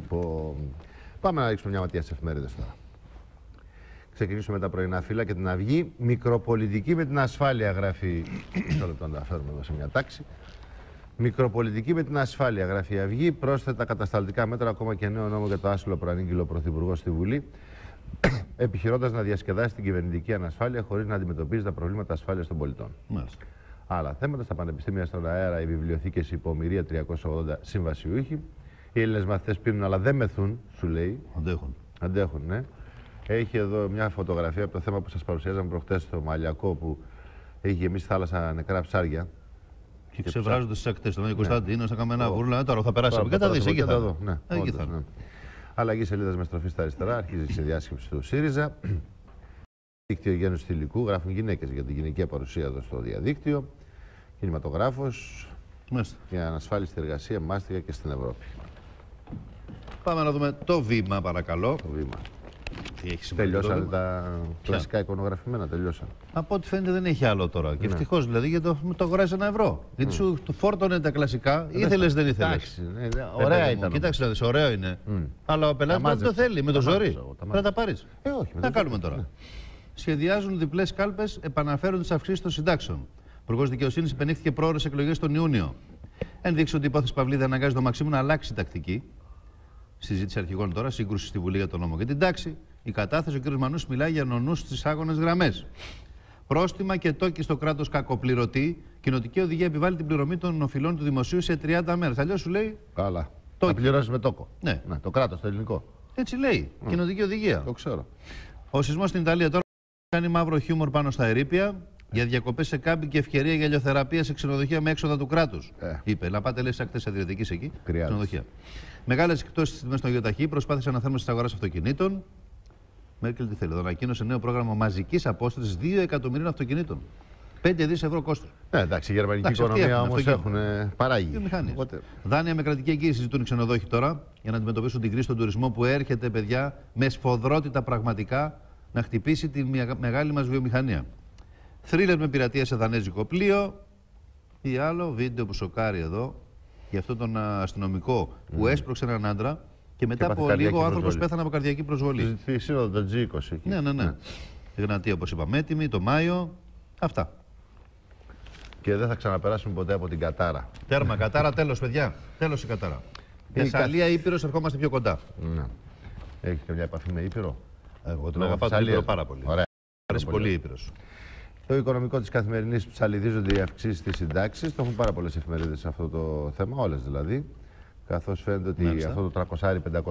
Λοιπόν, πάμε να ρίξουμε μια ματιά στις εφημερίδες τώρα. Ξεκινήσουμε με τα πρωινά φύλλα και την Αυγή. Μικροπολιτική με την ασφάλεια, γράφει. Μισό λεπτό να τα φέρουμε εδώ σε μια τάξη. Μικροπολιτική με την ασφάλεια, γράφει η Αυγή. Πρόσθετα κατασταλτικά μέτρα, ακόμα και νέο νόμο για το άσυλο προανήγγειλο ο Πρωθυπουργός στη Βουλή. Επιχειρώντας να διασκεδάσει την κυβερνητική ανασφάλεια χωρίς να αντιμετωπίζει τα προβλήματα ασφάλειας των πολιτών. Μάλιστα. Άλλα θέματα στα πανεπιστήμια στον αέρα, οι βιβλιοθήκες υπομοιρία 380 συμβασιούχοι. Οι Έλληνε μαθητέ πίνουν αλλά δεν μεθούν, σου λέει. Αντέχουν. Αντέχουν, ναι. Έχει εδώ μια φωτογραφία από το θέμα που σας παρουσιάζαμε προχτές στο Μαλιακό που έχει γεμίσει θάλασσα νεκρά ψάρια. Και ξεβράζονται στις ακτέ. Τον Κωνσταντίνο, θα κάνουμε ένα Oh. βούρλα. Τώρα θα περάσει. Και τα δεις, εκεί θα θα δω. Ναι, Εκεί όντως, θα ναι. Αλλαγή σελίδας με στροφή στα αριστερά, αρχίζει η συνδιάσκεψη του ΣΥΡΙΖΑ. Δίκτυο γέννηση υλικού, γράφουν γυναίκες για την γυναικεία παρουσία εδώ στο διαδίκτυο. Κινηματογράφος Μάλιστα. για ανασφάλιστη εργασία, μάστιγα και στην Ευρώπη. Πάμε να δούμε το βήμα, παρακαλώ. Το βήμα. Τι έχει σημασία. το Τελειώσανε βήμα; τα κλασικά εικονογραφημένα, τελειώσαν. Από ό,τι φαίνεται δεν έχει άλλο τώρα. Και Ναι. ευτυχώς δηλαδή γιατί το, το αγοράζεις ένα ευρώ. Γιατί σου το φόρτωνε τα κλασικά, ήθελες δεν ήθελες. Εντάξει, ναι, ναι, ωραία ήταν. Κοίταξε να δεις, ωραίο είναι. Μμ. Αλλά ο πελάτης Τα δεν το μάζεψα. θέλει με το Τα ζόρι. μάζεψα εγώ, τα Πρέπει να τα πάρεις. Ε, όχι. Τι θα κάνουμε τώρα. Σχεδιάζουν διπλές κάλπες, επαναφέρουν τις αυξήσεις των συντάξεων. Ο Υπουργός Δικαιοσύνης υπενήχθηκε πρόορε εκλογές τον Ιούνιο. Ενδείξει ότι η υπόθεση Παυλίδη αναγκάζει τον Μαξίμου να αλλάξει τακτική. Συζήτηση αρχηγών τώρα, σύγκρουση στη Βουλή για τον νόμο και την τάξη. Η κατάθεση, ο κ. Μανούς μιλάει για νονούς στις άγονε γραμμές. Πρόστιμα και τόκι στο κράτος κακοπληρωτή. Κοινοτική οδηγία επιβάλλει την πληρωμή των οφειλών του δημοσίου σε 30 μέρες. Αλλιώς σου λέει, Καλά. Το- Θα πληρώσεις με τόκο. ναι, Ναι, το κράτος, το ελληνικό. έτσι λέει. Κοινοτική οδηγία. Το ξέρω. Ο σεισμός στην Ιταλία τώρα κάνει μαύρο χιούμορ πάνω στα ερήπια για διακοπές σε κάμπινγκ και ευκαιρία για ηλιοθεραπεία σε ξενοδοχεία με έξοδα του κράτους. Ε. Είπε, να πάτε λέει σε ακτές Αδριατική εκεί. Χρειάζεται. Ξενοδοχεία. Μεγάλες εκπτώσεις στι τιμές των γεωταχή, προσπάθησε αναθέρμανση τη αγορά αυτοκινήτων. Μέρκελ τι θέλει εδώ, ανακοίνωσε νέο πρόγραμμα μαζικής απόστασης 2 εκατομμυρίων αυτοκινήτων. 5 δις ευρώ κόστος. Ναι, εντάξει, η γερμανική Εντάξει, αυτοί οικονομία έχουν, όμως αυτό έχουν ε, παράγει. Βιομηχανίε. Οπότε, Δάνεια με κρατική εγγύηση ζητούν οι ξενοδόχοι τώρα για να αντιμετωπίσουν την κρίση στον τουρισμό που έρχεται, παιδιά, με σφοδρότητα πραγματικά να χτυπήσει τη μια- μεγάλη μας βιομηχανία. Θρίλερ με πειρατεία σε δανέζικο πλοίο ή άλλο βίντεο που σοκάρει εδώ για αυτόν τον α, αστυνομικό που έσπρωξε έναν άντρα και μετά Και από έπαθε λίγο ο καρδιακή άνθρωπος προσβολή. πέθανε από καρδιακή προσβολή. στη σύνοδο των G20. εκεί. Ναι, ναι, ναι. Η Γνατία, όπως είπαμε, έτοιμη, το Μάιο. Αυτά. Και δεν θα ξαναπεράσουμε ποτέ από την Κατάρα. Τέρμα, Κατάρα, τέλος, παιδιά. Τέλος η Κατάρα. Η Θεσσαλία, Ήπειρος, ερχόμαστε πιο κοντά. Ναι. Έχεις καμιά επαφή με Ήπειρο; Εγώ την Λόγω αγαπάω την Θεσσαλίας. Ήπειρο πάρα πολύ. Ωραία. Αρέσει πολύ. πολύ η Ήπειρος. Το οικονομικό της καθημερινής ψαλιδίζονται οι αυξήσεις της συντάξης. Το έχουν πάρα πολλές εφημερίδες σε αυτό το θέμα, όλες δηλαδή. Καθώς φαίνεται ότι Μάλιστα. αυτό το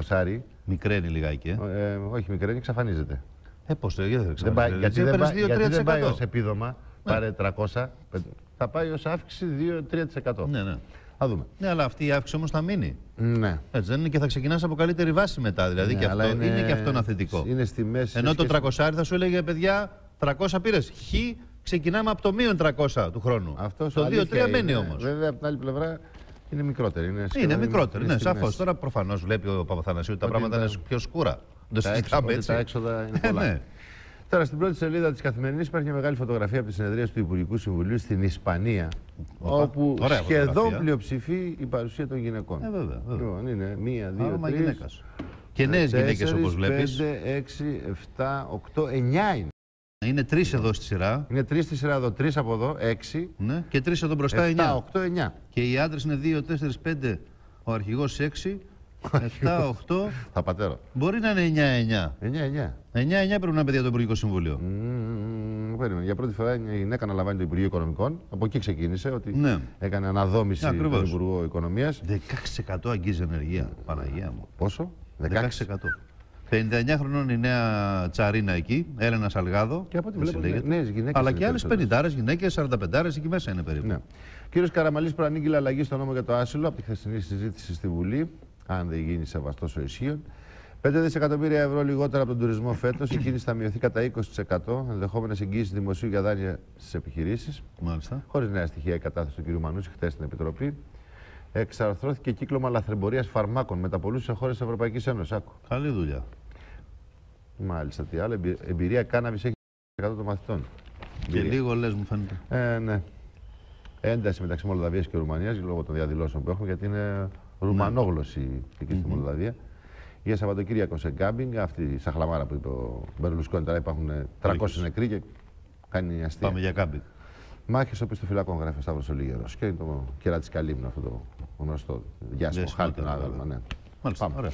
300-500 Μικραίνει λιγάκι, ε. ε, όχι μικραίνει, εξαφανίζεται. Ε, πώς το, γιατί δεν Δεν πάει, γιατί, δεν πάει, γιατί δεν πάει ως 2-3%. επίδομα, πάρε 300, θα πάει ως αύξηση 2-3%. Ναι, ναι. Θα δούμε. Ναι, αλλά αυτή η αύξηση όμως θα μείνει. Ναι. Έτσι δεν είναι και θα ξεκινάς από καλύτερη βάση μετά. Δηλαδή Ναι, και αλλά αυτό είναι... και αυτό ένα θετικό. Είναι στη μέση. Ενώ σε το σχέση- 300 θα σου έλεγε παιδιά 300 πήρες. Χ ξεκινάμε από το μείον 300 του χρόνου. Αυτός το αλήθεια 2-3 μένει είναι. όμως. Βέβαια, από την άλλη πλευρά είναι μικρότερη. Είναι, Είναι σχεδόν- μικρότερο, είναι ναι, στη σαφώς. μέση. Τώρα προφανώς βλέπει ο Παπαθανασίου ότι τα Ότι πράγματα τα- είναι πιο σκούρα. Δεν το Τα συζητάμε έξοδα, έτσι. τα έξοδα είναι Ε, πολλά. ναι. Τώρα στην πρώτη σελίδα της Καθημερινής υπάρχει μια μεγάλη φωτογραφία από τη συνεδρία του Υπουργικού Συμβουλίου στην Ισπανία. Οπα. Όπου Ωραία σχεδόν φωτογραφία. πλειοψηφεί η παρουσία των γυναικών. Ε, βέβαια, βέβαια. Λοιπόν, είναι μία, δύο, Άρωμα τρεις, γυναίκας. Και νέες γυναίκες όπως βλέπεις. 5, 6, 7, 8, 9 είναι. Είναι τρεις εδώ στη σειρά. Είναι τρεις στη σειρά εδώ, τρεις από εδώ, 6, Ναι, και τρεις εδώ μπροστά 7, 9. 8, 9. Και οι άντρες είναι 2, 4, 5. Ο αρχηγός 6. 7, 8. Θα πατέρω. Μπορεί να είναι 9-9. 9, 9. 9-9 πρέπει να είναι παιδιά το Υπουργικό Συμβούλιο. Μμμ, περίμενε. Για πρώτη φορά η γυναίκα αναλαμβάνει το Υπουργείο Οικονομικών. Από εκεί ξεκίνησε ότι Ναι. έκανε αναδόμηση Ακριβώς. τον Υπουργό Οικονομίας. 16% αγγίζει ενεργεία. Παναγία μου. Πόσο; 16. 16%. 59 χρονών η νέα τσαρίνα εκεί, Έλενα Σαλγάδο. Και από ό,τι έτσι βλέπω, λέγεται. νέες γυναίκες Αλλά είναι και άλλες περισσότερες. 50 γυναίκες, 45 εκεί μέσα είναι περίπου. Ναι. Κύριος Καραμαλής προανήγγειλε αλλαγή στο νόμο για το άσυλο από τη χθεσινή συζήτηση στη Βουλή, αν δεν γίνει σεβαστός ο ισχύων. 5 δισεκατομμύρια ευρώ λιγότερα από τον τουρισμό φέτος. Η κίνηση θα μειωθεί κατά 20%. Ενδεχόμενες εγγύησεις δημοσίου για δάνεια στις επιχειρήσεις. Μάλιστα. Χωρίς νέα στοιχεία η κατάθεση του κ. Μανούση χθες στην Επιτροπή. Εξαρθρώθηκε κύκλωμα λαθρεμπορίας φαρμάκων μεταπωλούσε σε χώρες της Ευρωπαϊκής Ένωσης. Άκου. Καλή δουλειά. Μάλιστα, τι άλλο. Εμπει- Εμπειρία κάνναβης έχει 100 των μαθητών. Και Εμπειρία. λίγο λες, μου φαίνεται. Ε, ναι. Ένταση μεταξύ Μολδαβίας και Ρουμανίας λόγω των διαδηλώσεων που έχουμε, γιατί είναι ρουμανόγλωσσοι εκεί στη Μολδαβία. Για Σαββατοκύριακο σε κάμπινγκ, αυτή η σαχλαμάρα που είπε ο Μπερλουσκόνι. Τώρα υπάρχουν 300 νεκροί και κάνει αστεία. Πάμε για κάμπινγκ. Μάχες οπίσω φυλάκων γράφει ο Σταύρος Ολίγερο. Και είναι το κεράτη Καλύμνου αυτό το γνωστό. Διάσημο Διάσημο, χάλκινο βέβαια. άγαλμα. Ναι. Μάλιστα. Πάμε. Ωραία.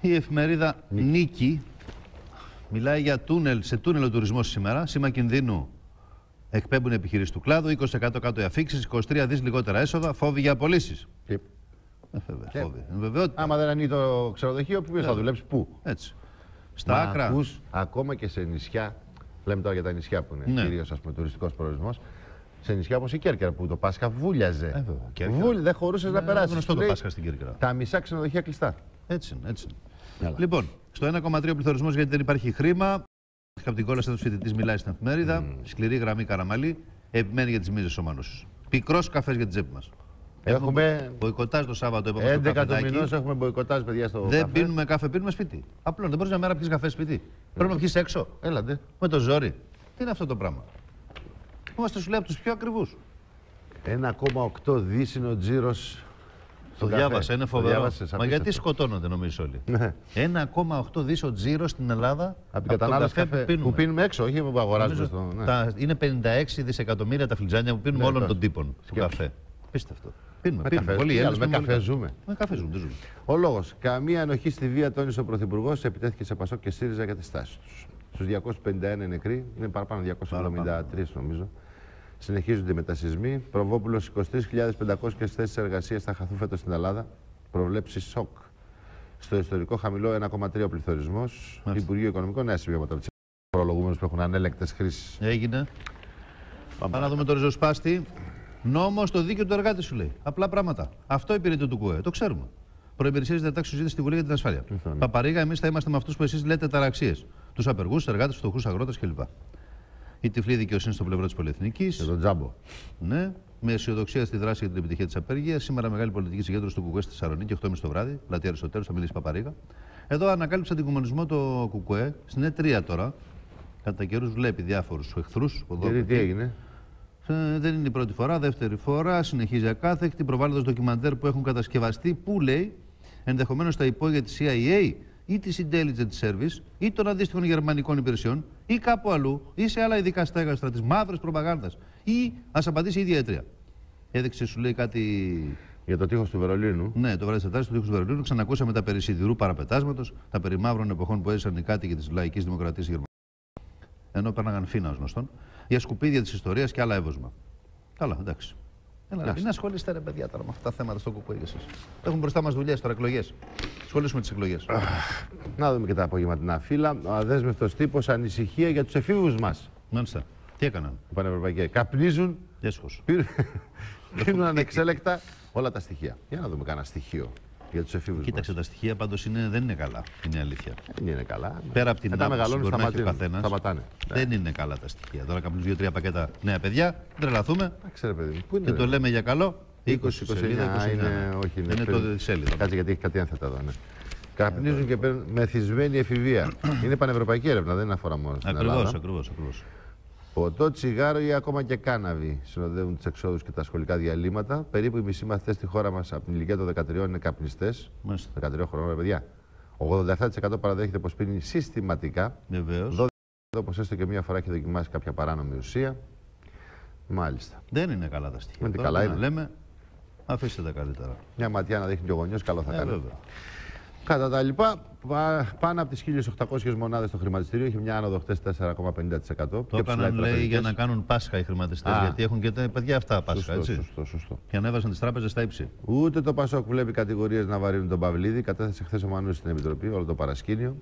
Η εφημερίδα Νίκη μιλάει για τούνελ, σε τούνελ ο τουρισμός σήμερα. Σήμα κινδύνου εκπέμπουν επιχειρήσεις του κλάδου, 20% κάτω οι αφήξει, 23 δις λιγότερα έσοδα, φόβοι για απολύσεις. Και... Ε, βέβαια, Και- φόβοι. Είναι βεβαιότητα. Άμα δεν ανοίγει το ξενοδοχείο, ποιος θα δουλέψει, πού; Έτσι. Στα Μα άκρα. ακούς, ακόμα και σε νησιά, λέμε τώρα για τα νησιά που είναι Ναι. κυρίως τουριστικός προορισμός, σε νησιά όπως η Κέρκυρα που το Πάσχα βούλιαζε. Ε, βέβαια. Κέρκυρα. Βούλ, δεν χωρούσες να Είναι περάσεις. γνωστό το Πάσχα στην Κέρκυρα. Τα μισά ξενοδοχεία κλειστά. Έτσι είναι, έτσι είναι. Έλα. Λοιπόν, στο 1,3 πληθωρισμός γιατί δεν υπάρχει χρήμα. Από την κόλαση του φοιτητής μιλάει στην εφημερίδα. Σκληρή γραμμή καραμαλή. Επιμένει για τις μίζες ομανώσει. Πικρός καφές για την τσέπη μας. Έχουμε Μποϊκοτάζ το Σάββατο είπαμε στο 11 το καφεδάκι. μηνός, έχουμε μποϊκοτάζ παιδιά στο. Δεν καφέ. πίνουμε καφέ, πίνουμε σπίτι. Απλό, δεν μπορείς να μέρα πιεις καφέ σπίτι. Πρέπει να πιεις έξω. Έλαντε. Με το ζόρι. Τι είναι αυτό το πράγμα; Είμαστε σου λέει από τους πιο ακριβούς. 1,8 δις είναι ο τζίρος. Το διάβασα, είναι φοβερό. Μα γιατί σκοτώνονται νομίζω όλοι; Ναι. 1,8 δις ο τζίρος στην Ελλάδα Από την τον κατανάλωση καφέ καφέ που πίνουμε. που πίνουμε έξω, όχι που αγοράζουμε Νομίζω στο. ναι. τα, είναι 56 δισεκατομμύρια τα φλιτζάνια που πίνουμε Ναι, όλων τώρα. των τύπων του Σκέψου. καφέ. Πίστευτο. Πίνουμε, Με πίνουμε. καφέ, Πολύ τι άλλο, Έλληνες με πίνουμε καφέ πολύ ζούμε. Με καφέ ζούμε, δεν ζούμε. Ο λόγος. Καμία ανοχή στη βία τόνισε ο Πρωθυπουργός, επιτέθηκε σε Πασόκ και ΣΥΡΙΖΑ για τη στάση τους. Στους 251 νεκροί, είναι παραπάνω 273 νομίζω. Συνεχίζονται οι μετασυσμοί. Προβόπουλος 23.500 θέσεις εργασίας θα χαθούν φέτος στην Ελλάδα. Προβλέψει σοκ. Στο ιστορικό χαμηλό 1,3 ο πληθωρισμός. Υπουργείο Οικονομικών, νέα σημειώματα από του φορολογούμενου που έχουν ανέλεκτες χρήσεις. Έγινε. Πάμε να δούμε το ριζοσπάστη. Νόμο στο δίκαιο του εργάτη σου λέει. Απλά πράγματα. Αυτό υπηρετεί του ΚΟΕ. Το ξέρουμε. Προϋπηρεσίες διατάξεις συζήτηση στη Βουλή για την ασφάλεια. ναι. Παπαρίγα, εμείς θα είμαστε με αυτούς που εσείς λέτε ταραξίες. Τους απεργούς, τους εργάτες, τους φτωχούς αγρότες κλπ. Η τυφλή δικαιοσύνη στο πλευρό της πολυεθνικής. Και τον Τζάμπο. Ναι, με αισιοδοξία στη δράση για την επιτυχία της απεργίας. Σήμερα μεγάλη πολιτική συγκέντρωση του Κουκουέ στη Θεσσαλονίκη, 8.30 το βράδυ. Πλατεία Αριστοτέλου, θα μιλήσει Παπαρίγα. Εδώ ανακάλυψα την κομμουνισμό το Κουκουέ. Στην E3 τώρα. Κατά καιρούς βλέπει διάφορους εχθρούς. Γιατί τι έγινε; Ε, δεν είναι η πρώτη φορά, δεύτερη φορά, συνεχίζει ακάθεκτη, προβάλλοντας ντοκιμαντέρ που έχουν κατασκευαστεί, που λέει, ενδεχομένως στα υπόγεια της CIA ή της Intelligence Service ή των αντίστοιχων γερμανικών υπηρεσιών ή κάπου αλλού ή σε άλλα ειδικά στέγαστρα της μαύρης προπαγάνδας. Ή ας απαντήσει η ίδια έτρια. Έδειξε, σου λέει κάτι. Για το τείχος του Βερολίνου. Ναι, το βράδυ της Τετάρτη του Δίχου του Βερολίνου ξανακούσαμε τα περί σιδηρού παραπετάσματος, τα περί μαύρων εποχών που έζησαν οι κάτοικοι της λαϊκής δημοκρατίας Γερμανίας. Ενώ πέρναγαν φίνα ως γνωστόν, για σκουπίδια της ιστορίας και άλλα εύωσμα. Καλά, εντάξει. Έλα, ρε, μην ασχολείστε ρε παιδιά τώρα με αυτά τα θέματα στο κουκουέ εσείς. Έχουν μπροστά μας δουλειές τώρα, εκλογές. Ασχολήσουμε τις εκλογές. Να δούμε και τα απογευματινά φύλλα. Ο αδέσμευτος τύπος ανησυχία για τους εφήβους μας. Μάλιστα. Τι έκαναν; Οι πανευρωπαϊκοί καπνίζουν, Έσχος. πήρ- πίνουν ανεξέλεκτα όλα τα στοιχεία. Για να δούμε κανένα στοιχείο για τους εφήβους μας. Κοίταξε, τα στοιχεία πάντως δεν είναι καλά. Είναι η αλήθεια. Δεν είναι καλά. Πέρα από την Μετά άποψη μεγαλώνουν, που μπορεί να έχει ο σταματούν. καθένας, Σταματάνε. Δεν είναι καλά τα στοιχεία. Τώρα καπνίζουν δύο-τρία πακέτα νέα παιδιά, τρελαθούμε Ξέρε, παιδί μου, πού είναι. και ρε; το λέμε για καλό. 20, 29, σελίδα, 29. είναι, όχι, είναι, είναι πριν. το σέλιδο. Κάτσε γιατί έχει κάτι άνθετα εδώ. Ναι. Καπνίζουν και παίρνουν μεθυσμένη εφηβεία. είναι πανευρωπαϊκή έρευνα, δεν αφορά μόνο στην Ακριβώς, Ελλάδα. ακριβώς. Ακριβώς. Ποτό, τσιγάρο ή ακόμα και κάναβη συνοδεύουν τι εξόδους και τα σχολικά διαλύματα. Περίπου οι μισοί μαθητέ στη χώρα μας από την ηλικία των 13 είναι καπνιστές. Μάλιστα. 13 χρονών, ρε παιδιά. 87% παραδέχεται πως πίνει συστηματικά. Βεβαίως. 12% πω έστω και μία φορά έχει δοκιμάσει κάποια παράνομη ουσία. Μάλιστα. Δεν είναι καλά τα στοιχεία. Είναι Τώρα καλά να είναι. λέμε, αφήστε τα καλύτερα. Μια ματιά να δείχνει και ο γονιός, καλό θα Ε, κάνει. βέβαια. Κατά τα λοιπά, πα- πάνω από τις 1.800 μονάδες στο χρηματιστήριο έχει μια άνοδο χτες 4,50%. Το έκαναν, λέει, για να κάνουν Πάσχα οι χρηματιστές. Α. Γιατί έχουν και τα παιδιά αυτά Πάσχα, Σωστό, έτσι. σωστό, σωστό. Και ανέβασαν τις τράπεζες στα ύψη. Ούτε το Πασόκ βλέπει κατηγορίες να βαρύνουν τον Παυλίδη. Κατέθεσε χθες ο Μανούση στην Επιτροπή, όλο το παρασκήνιο.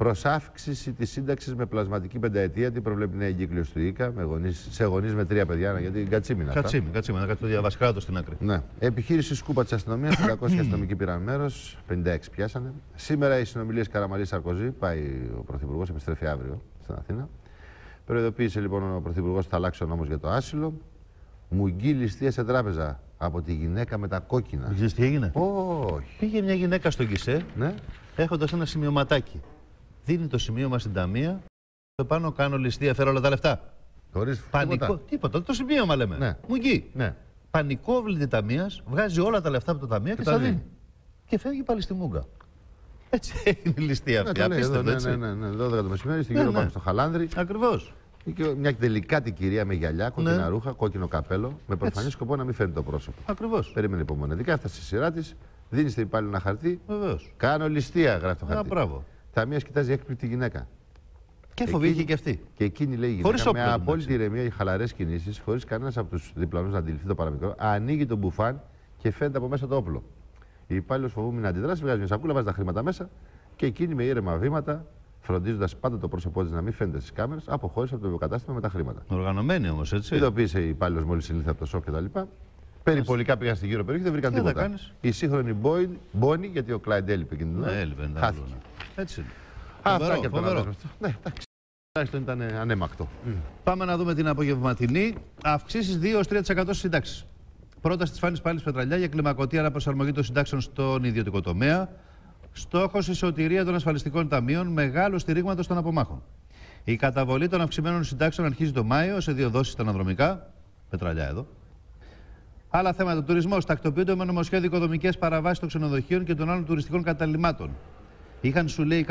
Προς αύξηση της σύνταξης με πλασματική πενταετία, την προβλέπει η νέα εγκύκλιο του ΙΚΑ, με γονείς, σε γονείς με τρία παιδιά, γιατί κατσίμινα αυτά. Κατσίμι, κατσίμι, να κάτσει το διαβασκάτο στην άκρη. Ναι. Επιχείρηση Σκούπα της αστυνομίας, 500 αστυνομικοί πήραν μέρος, 56 πιάσανε. Σήμερα οι συνομιλίες Καραμαλής Σαρκοζή, πάει ο Πρωθυπουργός, επιστρέφει αύριο στην Αθήνα. Προειδοποίησε λοιπόν ο Πρωθυπουργός ότι θα αλλάξει ο νόμος για το άσυλο. Μουγγί ληστεία σε τράπεζα από τη γυναίκα με τα κόκκινα. Ξέρεις τι έγινε; Όχι. Πήγε μια γυναίκα στο ΚΙΣΕ Ναι. έχοντας ένα σημειωματάκι. Δίνει το σημείωμα στην ταμεία. Το πάνω κάνω ληστεία, φέρω όλα τα λεφτά. Χωρίς Πανικό. τίποτα. Τίποτα. Το σημείωμα λέμε. Ναι. Μου εκεί. Ναι. Πανικόβλητη ταμείας, βγάζει όλα τα λεφτά από το ταμείο και, τα στα δίνει. δίνει. και φεύγει πάλι στη Μούγκα. Έτσι είναι η ληστεία Ναι, αυτή. το λέει εδώ, Απίστευτο, ναι, έτσι. ναι, ναι, ναι, 12 το μεσημέρι, στην Ναι, γύρω ναι. πάμε στο Χαλάνδρη. Ακριβώς. Και μια τελικάτη κυρία με γυαλιά, κόκκινα Ναι. ρούχα, κόκκινο καπέλο, με προφανή σκοπό να μην φαίνεται το πρόσωπο. Ακριβώς. Περίμενε υπομονετικά, έφτασε στη σειρά της, δίνεις στην υπάλληλο ένα χαρτί. Βεβαίως. Κάνω ληστεία, γράφει το Α, χαρτί. μπράβο. Τα μία κοιτάζει έκπληκτη γυναίκα. Και Εκείνη- φοβήθηκε και αυτή. Και εκείνη λέει η Χωρίς γυναίκα με όπλο, απόλυτη ηρεμία και χαλαρές κινήσεις, χωρίς κανένας από τους διπλανούς να αντιληφθεί το παραμικρό, ανοίγει τον μπουφάν και φαίνεται από μέσα το όπλο. Η υπάλληλο φοβούμενη να αντιδράσει, βγάζει μια σακούλα, βάζει τα χρήματα μέσα και εκείνη με ήρεμα βήματα, φροντίζοντας πάντα το πρόσωπό της να μην φαίνεται στις κάμερες, αποχώρησε από το βιοκατάστημα με τα χρήματα. Οργανωμένη όμως, έτσι. Ειδοποίησε η υπάλληλος μόλις συνήλθε από το σοκ κτλ. Περιπολικά πήγαν στην γύρω περιοχή, δεν βρήκαν Τι θα τίποτα. κάνεις; Η σύγχρονη Μπόιν- Μπόνι, γιατί ο Κλάιντ έλειπε εκείνη την ώρα. Ναι, έλειπε. δεν χάθηκε. άλλο, ναι. Έτσι είναι. Αυτά Φοβερό, και από τον φοβερό. Ανδρέα. Ναι, εντάξει. Τουλάχιστον ήταν ανέμακτο. Πάμε να δούμε την απογευματινή. Αυξήσεις 2-3% στις συντάξεις. Πρόταση της Φάνης Πάλης Πετραλιά για κλιμακωτή αναπροσαρμογή των συντάξεων στον ιδιωτικό τομέα. Στόχος η σωτηρία των ασφαλιστικών ταμείων μεγάλο στηρίγματος των απομάχων. Η καταβολή των αυξημένων συντάξεων αρχίζει το Μάιο σε δύο δόσεις στα αναδρομικά. Πετραλιά εδώ. Άλλα θέματα. Τουρισμός. Τακτοποιούνται με νομοσχέδιο οικοδομικές παραβάσεις των ξενοδοχείων και των άλλων τουριστικών καταλήμματων. Είχαν σου λέει κάτι.